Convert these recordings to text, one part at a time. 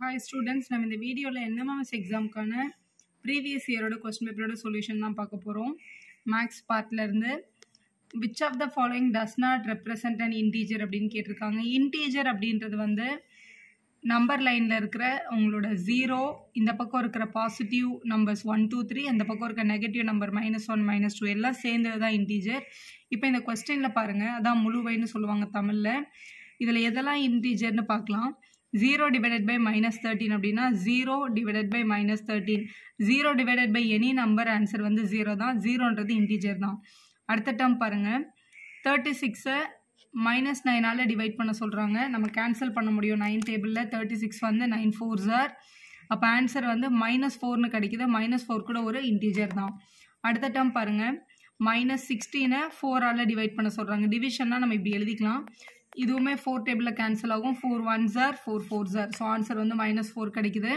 Hi students நம்ம இந்த வீடியோவில் என்எம்எஸ் எக்ஸாமுக்கான ப்ரீவியஸ் இயரோட கொஸ்டின் பேப்பரோட சொல்யூஷன் தான் பார்க்க போகிறோம் maths பார்ட்லேருந்து which of the following does not represent and integer அப்படின்னு கேட்டிருக்காங்க. இன்டீஜர் அப்படின்றது வந்து நம்பர் லைனில் இருக்கிற உங்களோட ஜீரோ இந்த பக்கம் இருக்கிற positive numbers one two three அந்த பக்கம் இருக்க negative number minus one minus two எல்லாம் சேர்ந்தது தான் இன்டீஜர் இப்போ இந்த கொஸ்டினில் பாருங்கள் அதான் முழுவைன்னு சொல்லுவாங்க தமிழில். இதில் எதெல்லாம் இன்டீஜர்னு பார்க்கலாம். Zero divided by minus thirteen அப்படின்னா zero divided by minus thirteen zero divided by any number answer வந்து ஜீரோ தான். ஜீரோன்றது இன்டீஜர் தான். அடுத்த டேர்ம் பாருங்கள் தேர்ட்டி சிக்ஸை மைனஸ் நைனால் டிவைட் பண்ண சொல்கிறாங்க நம்ம கேன்சல் பண்ண முடியும். நைன் டேபிளில் தேர்ட்டி சிக்ஸ் வந்து நைன் ஃபோர் சார் அப்போ ஆன்சர் வந்து மைனஸ் ஃபோர்னு கிடைக்கிது. மைனஸ் ஃபோர் கூட ஒரு இன்டீஜர் தான். அடுத்த டேர்ம் பாருங்கள் மைனஸ் சிக்ஸ்டீனை ஃபோரால் டிவைட் பண்ண சொல்கிறாங்க டிவிஷன்னா நம்ம இப்படி எழுதிக்கலாம். இதுவுமே ஃபோர் டேபிளில் கேன்சல் ஆகும். Four one sir four four sir so answer வந்து மைனஸ் ஃபோர் கிடைக்குது.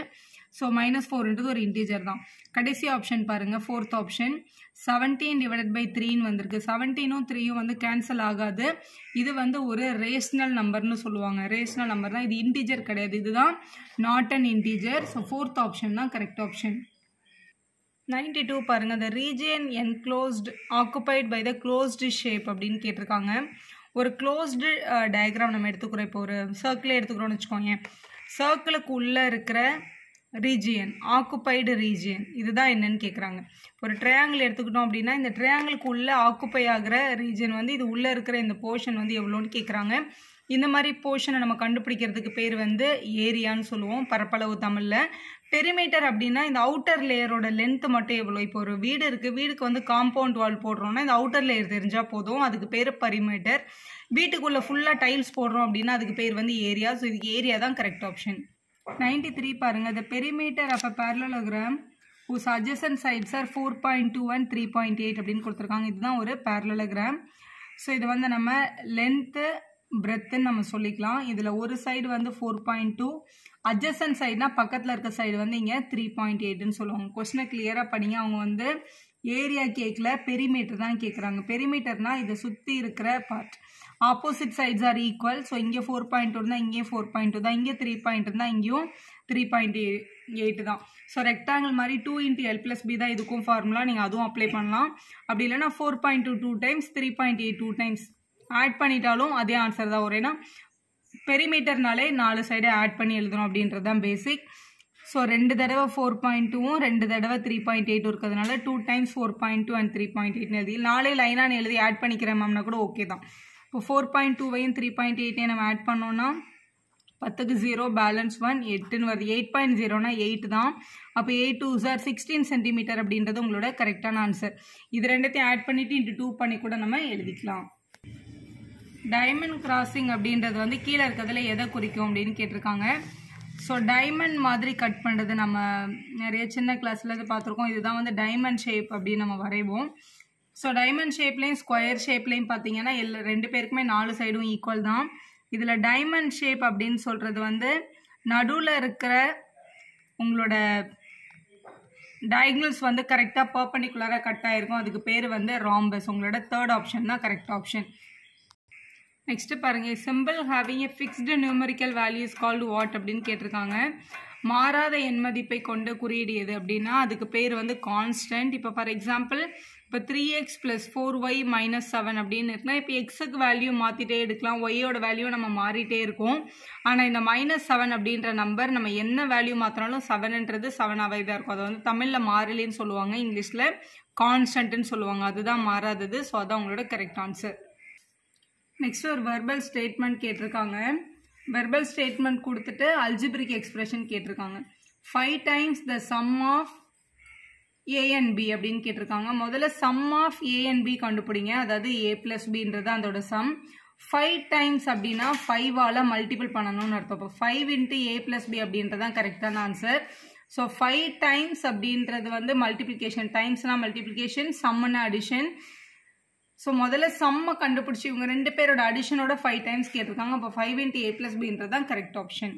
ஸோ மைனஸ் ஃபோர்ன்றது ஒரு இன்டீஜர் தான். கடைசி ஆப்ஷன் பாருங்கள் fourth option seventeen divided by த்ரீன்னு வந்திருக்கு. செவன்டீனும் த்ரீயும் வந்து கேன்சல் ஆகாது. இது வந்து ஒரு ரேஷ்னல் நம்பர்னு சொல்லுவாங்க. ரேஷ்னல் நம்பர் தான். இது இன்டீஜர் கிடையாது. இதுதான் not an integer so fourth option தான் கரெக்ட் ஆப்ஷன் நைன்டி டூ பாருங்கள் the region enclosed occupied by the closed shape அப்படின்னு கேட்டிருக்காங்க. ஒரு க்ளோஸ்டு டயக்ராம் நம்ம எடுத்துக்கிறோம். இப்போ ஒரு சர்க்கிளே எடுத்துக்கிறோம்னு வச்சுக்கோங்க சர்க்கிளுக்கு உள்ளே இருக்கிற ரீஜியன் ஆக்குப்பைடு ரீஜியன் இதுதான் என்னன்னு கேட்குறாங்க ஒரு ட்ரையாங்கிள் எடுத்துக்கிட்டோம் அப்படின்னா இந்த ட்ரையாங்கிளுக்கு உள்ளே ஆக்குப்பை ஆகிற ரீஜன் வந்து இது உள்ளே இருக்கிற இந்த போர்ஷன் வந்து எவ்வளோன்னு கேட்குறாங்க இந்த மாதிரி போர்ஷனை நம்ம கண்டுபிடிக்கிறதுக்கு பேர் வந்து ஏரியான்னு சொல்லுவோம் பரப்பளவு தமிழில். பெரிமீட்டர் அப்படின்னா இந்த அவுட்டர் லேயரோட லென்த்து மட்டும் எவ்வளோ? இப்போ ஒரு வீடு இருக்குது வீடுக்கு வந்து காம்பவுண்ட் வால் போடுறோம்னா இந்த அவுட்டர் லேயர் தெரிஞ்சால் போதும். அதுக்கு பேர் பெரிமீட்டர் வீட்டுக்குள்ளே ஃபுல்லாக டைல்ஸ் போடுறோம் அப்படின்னா அதுக்கு பேர் வந்து ஏரியா ஸோ இதுக்கு ஏரியா தான் கரெக்ட் ஆப்ஷன் நைன்டி த்ரீ பாருங்கள் இந்த பெரிமீட்டர் அப்போ parallelogram parallelogram whose sides are four point two and three point eight அப்படின்னு கொடுத்துருக்காங்க. இதுதான் ஒரு பேரலோகிராம் ஸோ இது வந்து நம்ம லென்த்து பிரெத்துன்னு நம்ம சொல்லிக்கலாம். இதில் ஒரு சைடு வந்து ஃபோர் பாயிண்ட் டூ அட்ஜசன்ட் சைடுனா பக்கத்தில் இருக்க சைடு வந்து இங்கே த்ரீ பாயிண்ட் எயிட்னு சொல்லுவாங்க. கொஸ்டினை கிளியராக படிங்க. அவங்க வந்து ஏரியா கேட்கல பெரிமீட்டர் தான் கேட்குறாங்க பெரிமீட்டர்னால் இதை சுற்றி இருக்கிற part opposite sides are equal so இங்கே ஃபோர் பாயிண்ட் இருந்தால் இங்கேயும் ஃபோர் பாயிண்ட் தான். இங்கே த்ரீ பாயிண்ட் இருந்தால் இங்கேயும் த்ரீ பாயிண்ட் எயிட் தான். ஸோ ரெக்டாங்கிள் மாதிரி two into L plus B தான் இதுக்கும் ஃபார்முலா நீங்கள் அதுவும் அப்ளை பண்ணலாம். அப்படி இல்லைனா four point two two times three point eight two times add பண்ணிட்டாலும் அதே ஆன்சர் தான் வரும். ஏன்னா பெரிமீட்டர்னாலே நாலு சைடு ஆட் பண்ணி எழுதணும் அப்படின்றது தான் பேசிக் ஸோ ரெண்டு தடவை ஃபோர் பாயிண்ட் டூவும் ரெண்டு தடவை த்ரீ பாயிண்ட் எயிட் இருக்கிறதுனால two times four point two and three point எயிட்னு எழுதி நாலே லைனான்னு எழுதி ஆட் பண்ணிக்கிறேன் மேம்னா கூட ஓகே தான். இப்போ ஃபோர் பாயிண்ட் டூவையும் த்ரீ பாயிண்ட் எயிட்டையும் நம்ம ஆட் பண்ணோன்னா பத்துக்கு ஜீரோ பேலன்ஸ் ஒன் எட்டுன்னு வருது. எயிட் பாயிண்ட் ஜீரோனா எயிட் தான். அப்போ eight two sir sixteen centimetre அப்படின்றது உங்களோட கரெக்டான ஆன்சர் இது ரெண்டத்தையும் ஆட் பண்ணிவிட்டு இன்ட்டு டூ பண்ணி கூட நம்ம எழுதிக்கலாம். டைமண்ட் கிராசிங் அப்படின்றது வந்து கீழே இருக்கிறதுல எதை குறிக்கும் அப்படின்னு கேட்டிருக்காங்க. ஸோ டைமண்ட் மாதிரி கட் பண்ணுறது நம்ம நிறைய சின்ன கிளாஸ்லேருந்து பார்த்துருக்கோம். இதுதான் வந்து டைமண்ட் ஷேப் அப்படின்னு நம்ம வரைவோம். ஸோ டைமண்ட் ஷேப்லேயும் ஸ்கொயர் ஷேப்லேயும் பார்த்தீங்கன்னா எல்லா ரெண்டு பேருக்குமே நாலு சைடும் ஈக்குவல் தான். இதில் டைமண்ட் ஷேப் அப்படின்னு சொல்கிறது வந்து நடுவில் இருக்கிற உங்களோட டயக்னல்ஸ் வந்து கரெக்டாக பர்பண்டிகுலராக கட் ஆகிருக்கும் அதுக்கு பேர் வந்து ராம்பஸ் உங்களோட தேர்ட் ஆப்ஷன் தான் கரெக்ட் ஆப்ஷன் நெக்ஸ்ட்டு பாருங்கள் simple having a fixed numerical values called what அப்படின்னு கேட்டிருக்காங்க. மாறாத எண் மதிப்பை கொண்ட குறியீடு எது அப்படின்னா அதுக்கு பேர் வந்து கான்ஸ்டன்ட் இப்போ ஃபார் எக்ஸாம்பிள் இப்போ three X plus four Y minus seven அப்படின்னு இருக்குன்னா இப்போ எக்ஸுக்கு வேல்யூ மாற்றிட்டே எடுக்கலாம். ஒய்யோட வேல்யூ நம்ம மாறிட்டே இருக்கும். ஆனால் இந்த மைனஸ் செவன் அப்படின்ற நம்பர் நம்ம என்ன வேல்யூ மாற்றினாலும் செவன்ன்றது செவனாகவே தான் இருக்கும். அதை வந்து தமிழில் மாறலின்னு சொல்லுவாங்க இங்கிலீஷில். கான்ஸ்டன்ட்னு சொல்லுவாங்க. அதுதான் மாறாதது. ஸோ அதான் உங்களோட கரெக்ட் ஆன்சர் நெக்ஸ்ட் ஒரு வெர்பல் ஸ்டேட்மெண்ட் கேட்டிருக்காங்க. வெர்பல் ஸ்டேட்மெண்ட் கொடுத்துட்டு அல்ஜிபிரிக் எக்ஸ்பிரஷன் கேட்டிருக்காங்க. Five times the sum of A and B அப்படின்னு கேட்டிருக்காங்க. முதல்ல சம் ஆஃப் ஏஎன்பி கண்டுபிடிங்க. அதாவது ஏ பிளஸ் பின்றது அதோட சம் ஃபைவ் டைம்ஸ் அப்படின்னா ஃபைவால் மல்டிபிள் பண்ணணும்னு அர்த்தம். இப்போ five into A plus B அப்படின்றது தான் கரெக்டான ஆன்சர் ஸோ ஃபைவ் டைம்ஸ் அப்படின்றது வந்து மல்டிப்ளிகேஷன் டைம்ஸ்னால் மல்டிப்ளிகேஷன் சம்முன்னா அடிஷன் ஸோ முதல்ல சம்மை கண்டுபிடிச்சி இவங்க ரெண்டு பேரோட அடிஷனோட ஃபைவ் டைம்ஸ் கேட்டிருக்காங்க. அப்போ ஃபைவ் இன்ட்டு ஏ ப்ளஸ் பின்றது தான் கரெக்ட் ஆப்ஷன்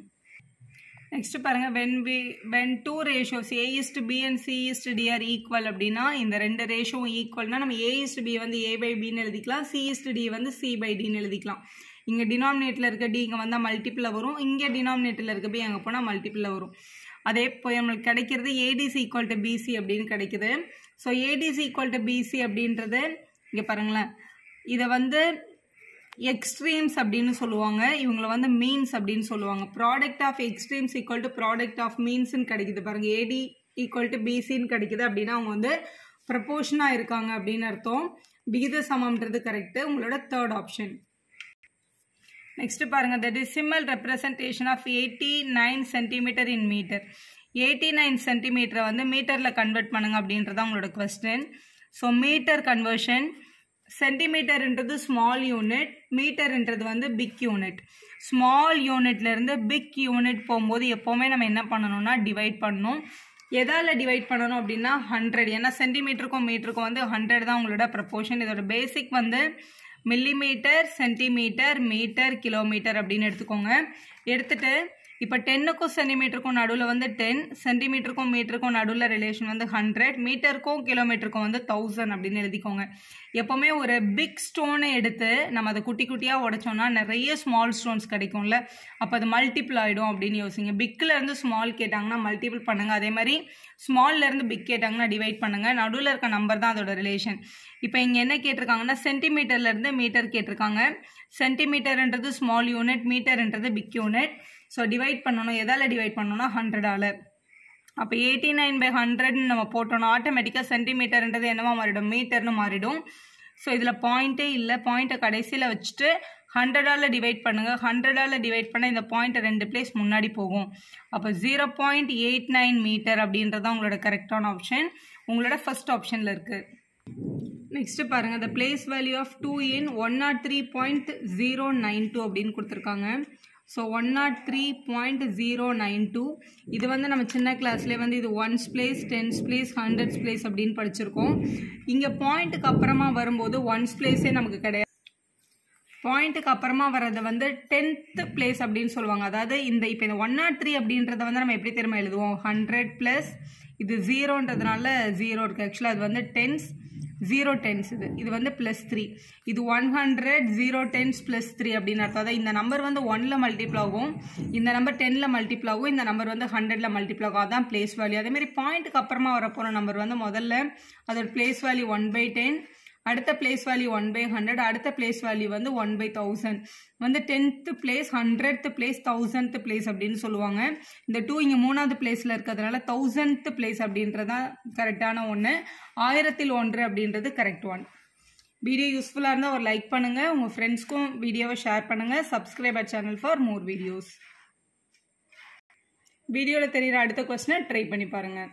நெக்ஸ்ட் பாருங்க. When we when two ratios A is to B and C is to D are equal அப்படின்னா இந்த ரெண்டு ரேஷியோவும் ஈக்குவல்னா நம்ம ஏ இஸ்ட் பி வந்து ஏ பை பின்னு எழுதிக்கலாம். சி இஸ்ட் டி வந்து சி பை டின்னு எழுதிக்கலாம். இங்கே டினாமினேட்டில் இருக்க டி இங்கே வந்தால் மல்டிப்பிளில் வரும். இங்கே டினாமினேட்டில் இருக்க பி அங்கே போனால் மல்டிப்பிளில் வரும். அதே போய் நம்மளுக்கு கிடைக்கிறது ஏடிசி ஈக்குவல் டு பிசி அப்படின்னு கிடைக்குது. So ADC equal to BC அப்படின்றது இங்கே பாருங்களேன். இதை வந்து எக்ஸ்ட்ரீம்ஸ் அப்படின்னு சொல்லுவாங்க. இவங்களை வந்து மீன்ஸ் அப்படின்னு சொல்லுவாங்க. Product of extremes equal to product of மீன்ஸ்ன்னு கிடைக்குது. பாருங்க ஏடி ஈக்குவல் டு பிசின்னு கிடைக்குது அப்படின்னா அவங்க வந்து ப்ரப்போர்ஷனாக இருக்காங்க அப்படின்னு அர்த்தம். விகித சமம்ன்றது கரெக்டு உங்களோட தேர்ட் ஆப்ஷன் நெக்ஸ்ட் பாருங்க the decimal representation of eighty nine centimetre in metre eighty nine சென்டிமீட்டரை வந்து மீட்டரில் கன்வெர்ட் பண்ணுங்க அப்படின்றதான் உங்களோட கொஸ்டின் ஸோ மீட்டர் கன்வர்ஷன் சென்டிமீட்டர்ன்றது ஸ்மால் யூனிட் மீட்டர்ன்றது வந்து பிக் யூனிட் ஸ்மால் யூனிட்லேருந்து பிக் யூனிட் போகும்போது எப்போவுமே நம்ம என்ன பண்ணணும்னா டிவைட் பண்ணணும். எதால் டிவைட் பண்ணணும் அப்படின்னா ஹண்ட்ரட் ஏன்னா சென்டிமீட்டருக்கும் மீட்டருக்கும் வந்து ஹண்ட்ரட் தான் உங்களோட ப்ரப்போர்ஷன் இதோட பேசிக் வந்து மில்லிமீட்டர் சென்டிமீட்டர் மீட்டர் கிலோமீட்டர் அப்படின்னு எடுத்துக்கோங்க. எடுத்துட்டு இப்போ டென்னுக்கும் சென்டிமீட்டருக்கும் நடுவில் வந்து டென் சென்டிமீட்டருக்கும் மீட்டருக்கும் நடுவில் ரிலேஷன் வந்து ஹண்ட்ரட் மீட்டருக்கும் கிலோமீட்டருக்கும் வந்து தௌசண்ட் அப்படின்னு எழுதிக்கோங்க. எப்போவுமே ஒரு பிக் ஸ்டோனை எடுத்து நம்ம அதை குட்டி குட்டியாக உடைச்சோம்னா நிறைய ஸ்மால் ஸ்டோன்ஸ் கிடைக்கும்ல. அப்போ அது மல்டிபிள் ஆகிடும் அப்படின்னு யோசிங்க. பிக்கில் இருந்து ஸ்மால் கேட்டாங்கன்னா மல்டிபிள் பண்ணுங்கள் அதே மாதிரி ஸ்மால்லேருந்து பிக் கேட்டாங்கன்னா டிவைட் பண்ணுங்கள் நடுவில் இருக்க நம்பர் தான் அதோட ரிலேஷன் இப்போ இங்கே என்ன கேட்டிருக்காங்கன்னா சென்டிமீட்டர்லேருந்து மீட்டர் கேட்டிருக்காங்க. சென்டிமீட்டர்ன்றது ஸ்மால் யூனிட் மீட்டர்ன்றது பிக் யூனிட் ஸோ டிவைட் பண்ணணும் எதால் டிவைட் பண்ணணும்னா ஹண்ட்ரடால் அப்போ எயிட்டி நைன் பை ஹண்ட்ரட்னு நம்ம போட்டோம்னா ஆட்டோமேட்டிக்காக சென்டிமீட்டர்ன்றது என்னவா மாறிடும்? மீட்டர்னு மாறிடும். ஸோ இதில் பாயிண்ட்டே இல்லை. பாயிண்ட்டை கடைசியில் வச்சுட்டு ஹண்ட்ரடால் டிவைட் பண்ணுங்கள் ஹண்ட்ரடால் டிவைட் பண்ண இந்த பாயிண்ட் ரெண்டு பிளேஸ் முன்னாடி போகும். அப்போ zero point eight nine metre அப்படின்றது தான் உங்களோட கரெக்டான ஆப்ஷன் உங்களோட ஃபர்ஸ்ட் ஆப்ஷனில் இருக்குது நெக்ஸ்ட்டு பாருங்கள் the place value of two in one naught three point zero nine two அப்படின்னு கொடுத்துருக்காங்க. So one naught three point zero nine two இது வந்து நம்ம சின்ன கிளாஸ்லேயே வந்து இது ones place tens place hundreds place அப்படின்னு படிச்சிருக்கோம். இங்கே பாயிண்ட்டுக்கு அப்புறமா வரும்போது ஒன்ஸ் பிளேஸே நமக்கு கிடையாது. பாயிண்ட்டுக்கு அப்புறமா வர்றது வந்து டென்த் பிளேஸ் அப்படின்னு சொல்லுவாங்க. அதாவது இந்த இப்போ இந்த ஒன் நாட் த்ரீ அப்படின்றத வந்து நம்ம எப்படி திரும்ப எழுதுவோம்? ஹண்ட்ரட் ப்ளஸ் இது ஜீரோன்றதுனால ஜீரோ இருக்குது ஆக்சுவலாக அது வந்து டென்ஸ் ஜீரோ டென்ஸ் இது. இது வந்து ப்ளஸ் த்ரீ இது one hundred zero tens plus three அப்படின்னு அர்த்தம். அதாவது இந்த நம்பர் வந்து ஒன்ல மல்டிப்ள் ஆகும். இந்த நம்பர் டென்னில் மல்டிப்ள் ஆகும். இந்த நம்பர் வந்து ஹண்ட்ரட்ல மல்டிப்ள் ஆகும். அதான் பிளேஸ் வேல்யூ அதேமாதிரி பாயிண்ட்டுக்கு அப்புறமா வரப்போகிற நம்பர் வந்து முதல்ல அதோட place value one by ten அடுத்த place value one by hundred அடுத்த பிளேஸ் வேல்யூ வந்து ஒன் பை தௌசண்ட் வந்து tenth place hundred place thousand place அப்படின்னு சொல்லுவாங்க. இந்த டூ இங்கே மூணாவது பிளேஸில் இருக்கிறதுனால தௌசண்ட் பிளேஸ் அப்படின்றதான் கரெக்டான ஒன்று ஆயிரத்தில் ஒன்று அப்படின்றது கரெக்ட் ஒன் வீடியோ யூஸ்ஃபுல்லாக இருந்தால் ஒரு லைக் பண்ணுங்கள் உங்கள் ஃப்ரெண்ட்ஸ்க்கும் வீடியோவை ஷேர் பண்ணுங்கள் subscribe channel for more videos வீடியோவில் தெரிகிற அடுத்த கொஸ்டினை ட்ரை பண்ணி பாருங்கள்